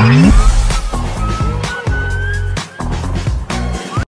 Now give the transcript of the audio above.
Bye.